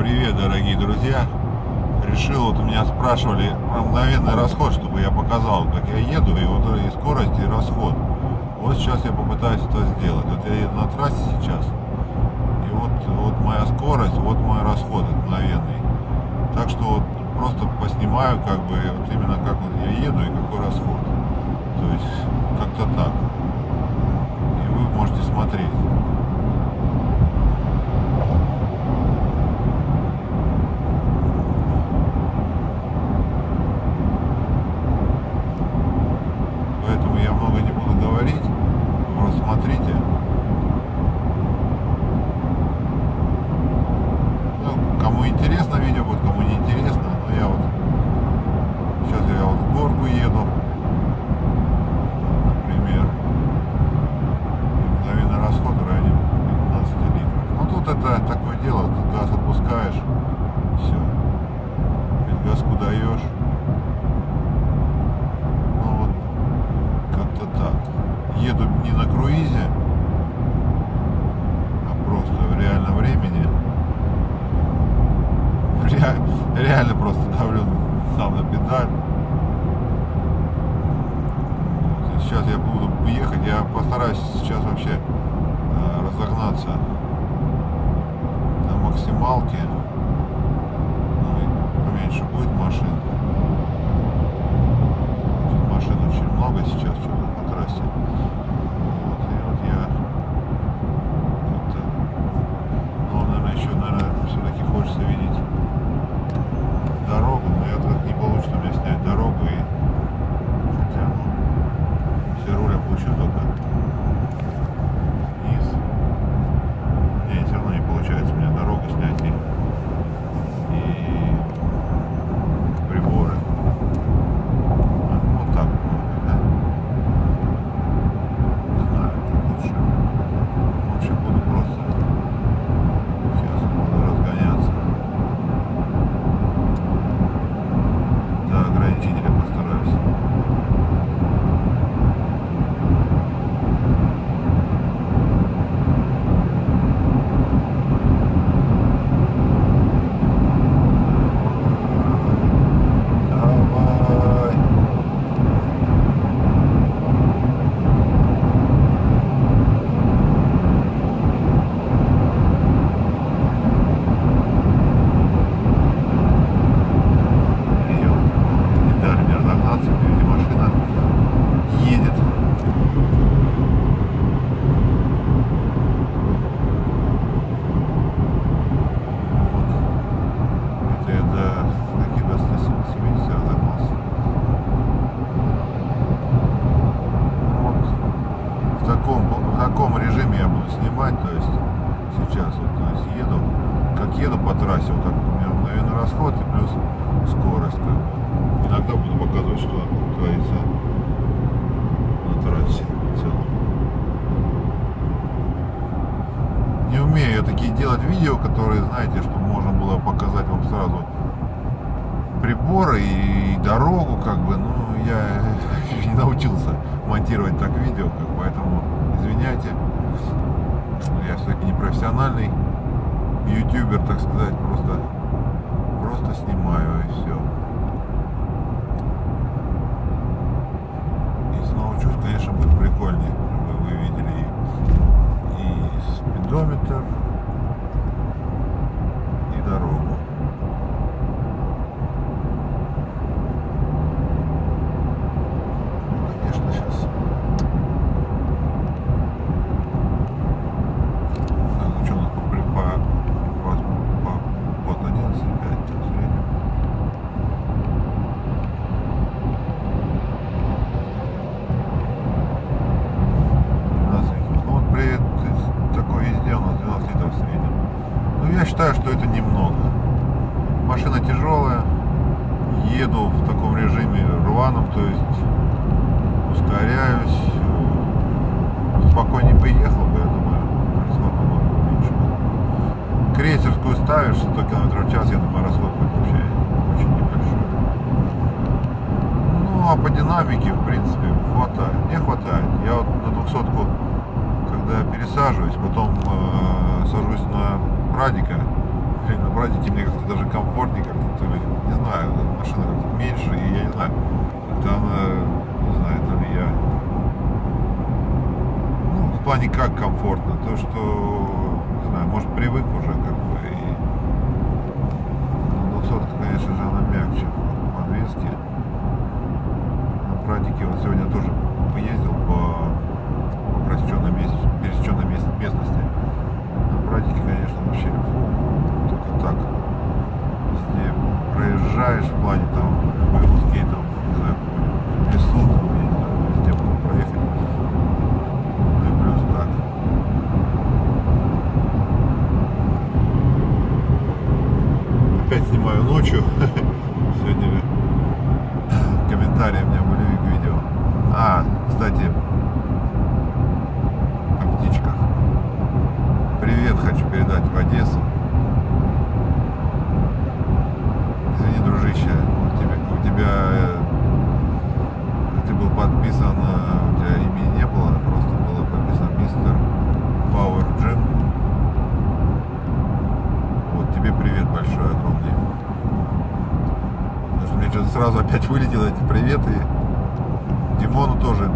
Привет, дорогие друзья! Решил, вот у меня спрашивали мгновенный расход, чтобы я показал, как я еду, и вот и скорость, и расход. Вот сейчас я попытаюсь это сделать. Вот я еду на трассе сейчас, и вот, вот моя скорость, вот мой расход мгновенный. Так что вот просто поснимаю, как бы, вот именно как вот я еду и какой расход. То есть, как-то так. И вы можете смотреть. Поэтому я много не буду говорить. Вы просто смотрите. Ну, кому интересно видео будет, кому не интересно, но я вот сейчас я вот в горку еду, например, и мгновенный расход в районе 15 литров. Ну тут это такое дело, тут газ отпускаешь, все, газку даешь. Ну вот как-то так. Еду не на круизе, а просто в реальном времени. Ре- Реально просто давлю сам на педаль. Вот. И Сейчас я буду ехать, я постараюсь сейчас вообще э, разогнаться до максималки. Ну поменьше будет машин. Машин очень много сейчас что-то по трассе. Вот, и вот я Не умею я такие делать видео, которые, знаете, чтобы можно было показать вам сразу приборы и дорогу, как бы, ну, я не научился монтировать так видео, как, поэтому извиняйте, я все-таки не профессиональный ютубер, так сказать, просто, просто снимаю и все. Если научусь, конечно, будет прикольнее, чтобы вы видели спидометр, и дорогу. Ну, конечно, сейчас. Так, ну что у нас по, при- по, по, по, вот 11, 5, так, среднем. Ну вот при этой- такой езде у нас 12 литров в среднем. Ну я считаю, что это немного. Машина тяжелая, еду в таком режиме рваном, то есть ускоряюсь. э, Спокойнее поехал бы, я думаю, расход бы может быть меньше. был. Крейсерскую ставишь 100 км в час, я думаю, расход будет вообще очень небольшой. Ну, а по динамике, в принципе, хватает. Мне хватает. Я вот на двухсотку, когда пересаживаюсь, потом э, сажусь на Прадика, блин, на прадике мне как-то даже комфортнее, как-то, не знаю, машина как-то меньше, и я не знаю, как-то она, не знаю, то ли я, ну, в плане как комфортно, то, что, не знаю, может, привык уже, как бы, и, ну, 200 конечно же, она мягче, подвески, на прадике, вот сегодня тоже поездил по, по просеченной местности, пересеченной местности, на прадике, конечно, вообще, фу, только так, если проезжаешь в плане там, вылазки, там, не знаю, в лесу, там, я не знаю, везде могу проехать, ну и плюс так. Опять снимаю ночью, сегодня комментарии у меня были к видео. А, кстати, о птичках. Привет хочу передать в Одессу. Извини, дружище, у тебя, у тебя э, ты был подписан, э, у тебя имени не было, просто было подписано мистер Power Jim. Вот тебе привет большой, огромный. Потому что мне что-то сразу опять вылетело эти приветы. Димону тоже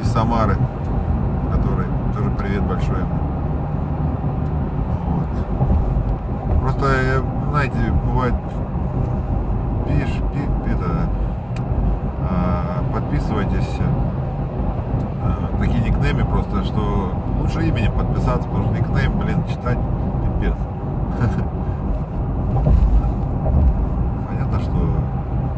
из Самары, который тоже привет большой. Вот. Просто, э, знаете, бывает пишешь, пи- это, а, подписывайтесь а, такие никнеймы просто, что лучше именем подписаться, потому что никнейм, блин, читать пипец. Понятно, что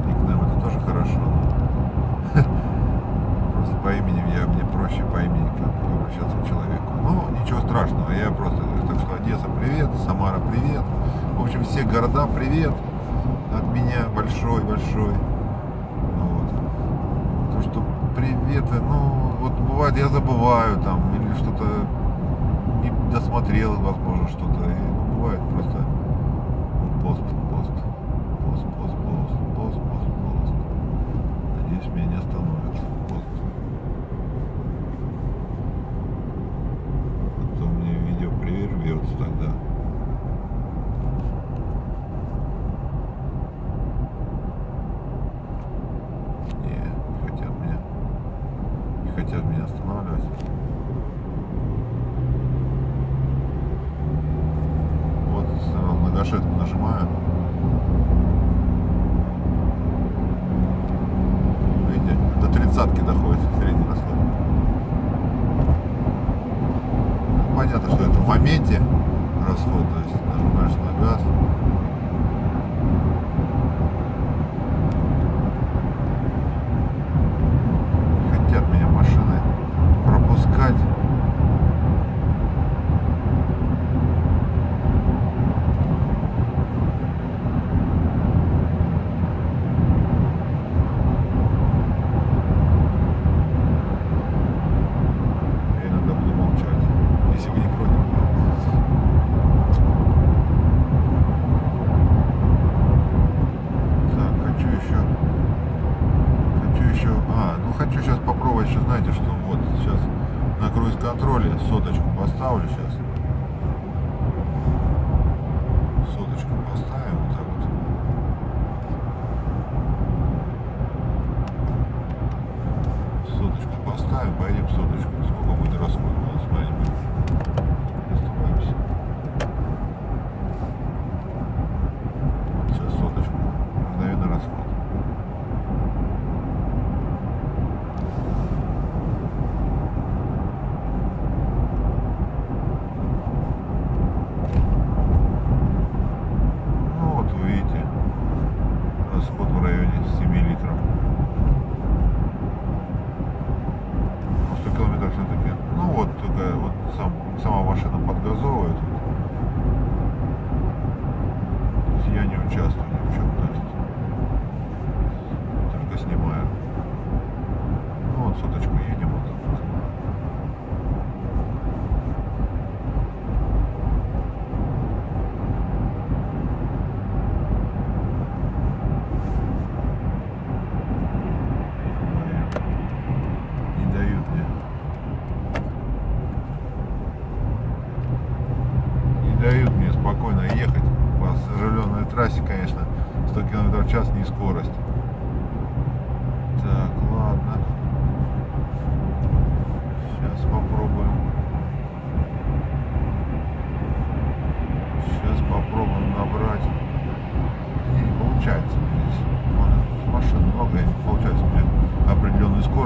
никнейм это тоже хорошо, но просто по имени я мне проще по имени обращаться к человеку. Ну, ничего страшного, я просто, так что Одесса привет, Самара привет. В общем, все города привет от меня большой-большой. Ну вот. То, что приветы, ну, вот бывает, я забываю там, или что-то не досмотрел, возможно, что-то. Бывает просто пост, пост, пост, пост, пост, пост, пост, пост. Надеюсь, меня не остановят. Пост. А то мне видео прервется тогда. Не, не хотят меня. Не хотят меня останавливать. Вот сразу на гашетку нажимаю. Видите, до тридцатки доходит средний расход. Понятно, что это в моменте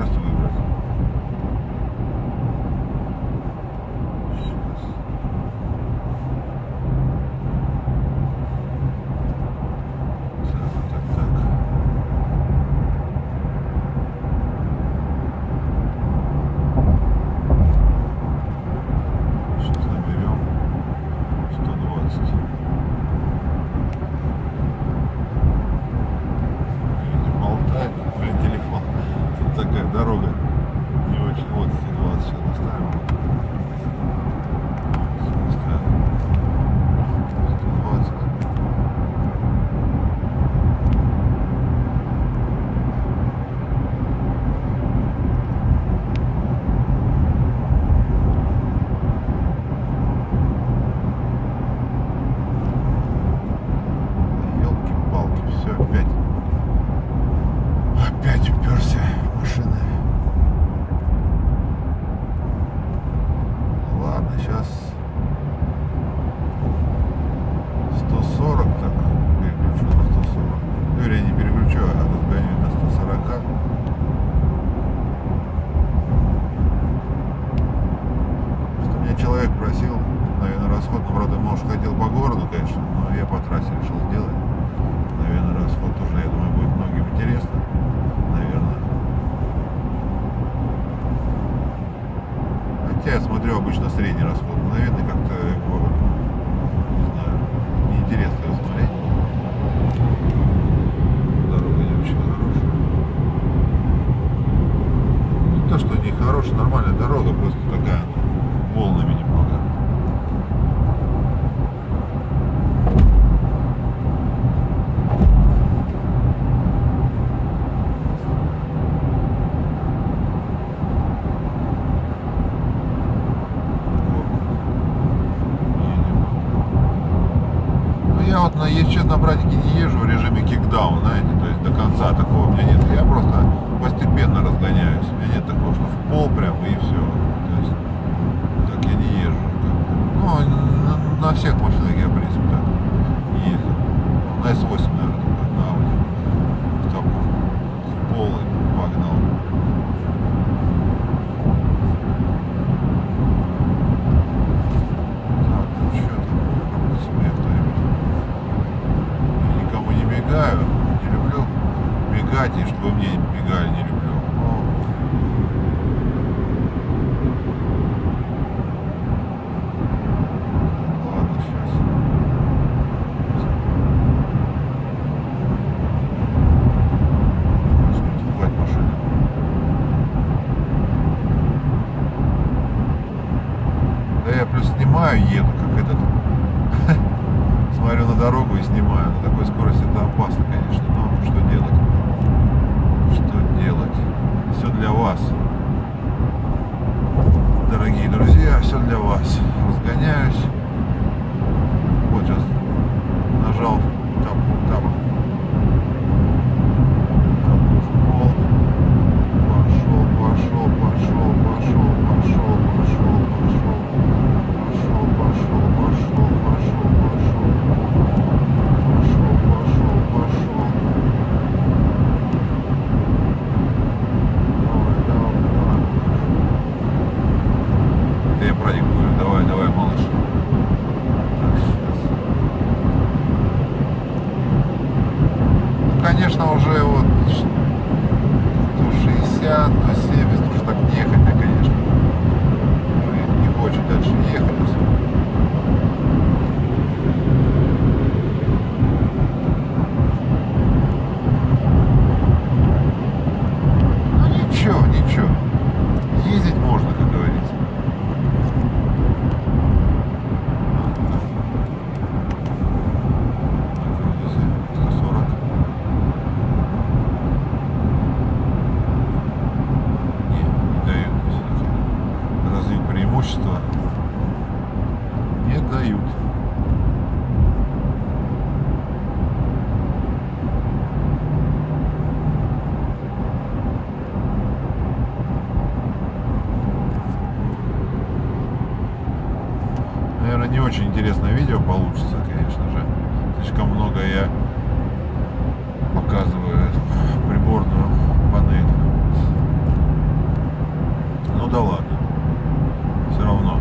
pessoas, tudo. конечно, но я по трассе решил Ну, на, честно, на братике не езжу в режиме кикдаун, знаете, то есть до конца такого у меня нет. Я просто постепенно разгоняюсь. У меня нет такого, что в пол прям и все. То есть так я не езжу. Ну, на, всех машинах я, в принципе, так езжу. На S8 наверное, не очень интересное видео получится, конечно же. Слишком много я показываю приборную панель. Ну да ладно. Все равно.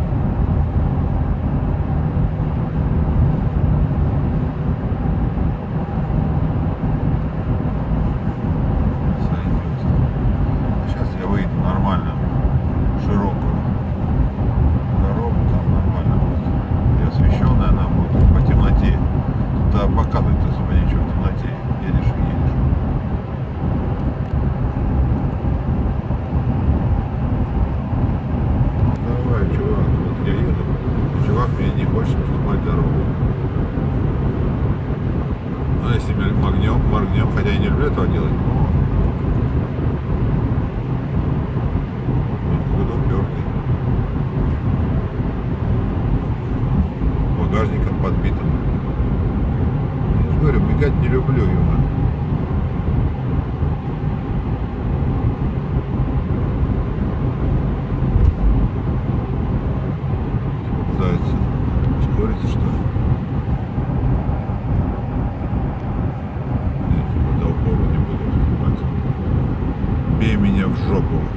врагов.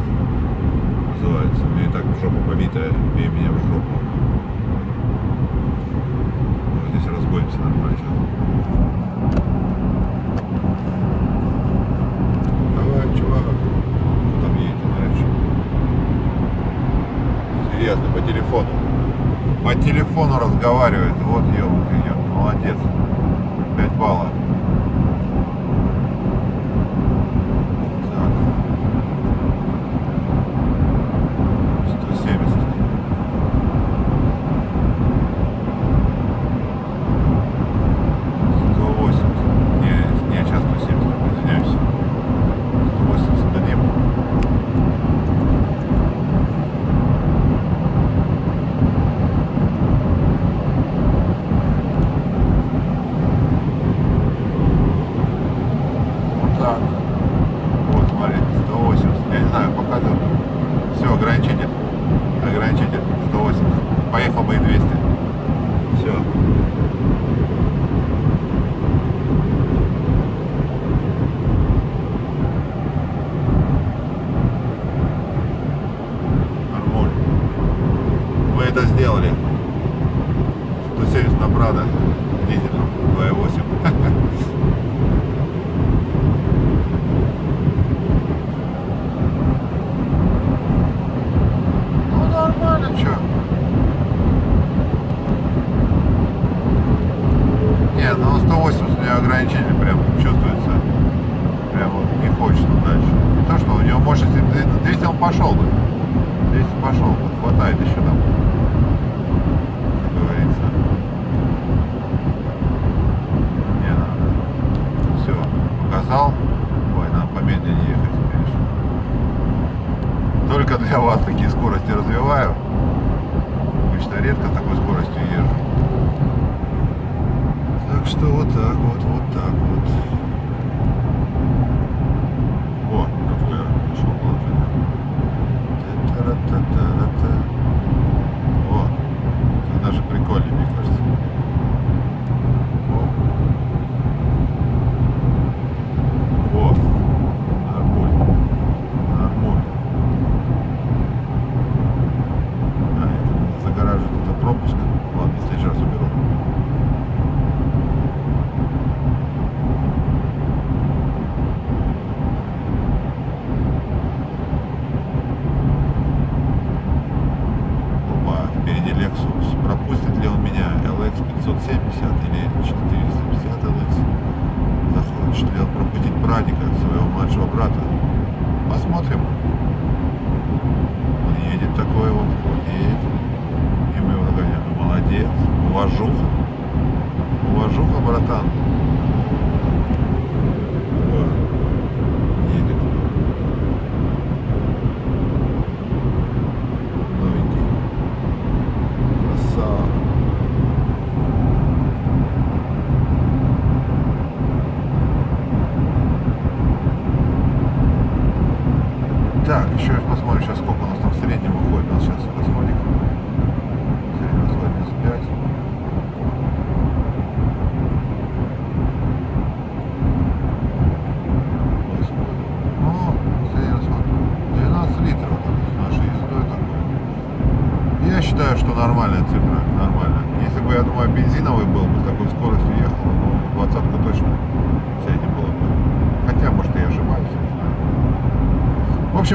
Называется. Мне и так жопа побитая, бей меня в жопу. Вот здесь разгонимся нормально сейчас. Давай, чувак, кто там едет иначе? Серьезно, по телефону. По телефону разговаривает. Вот, ё, молодец. 5 баллов. Лада Прада дизелем V8.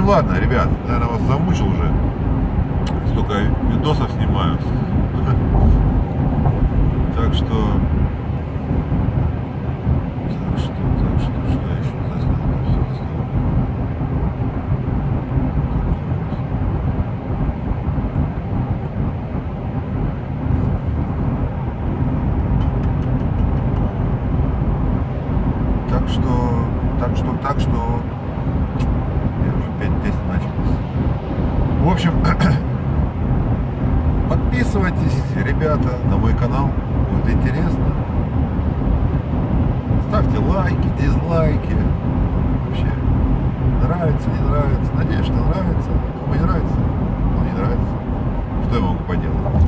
ладно, ребят, наверное, вас замучил уже. Столько видосов снимаю. Так что что я могу поделать?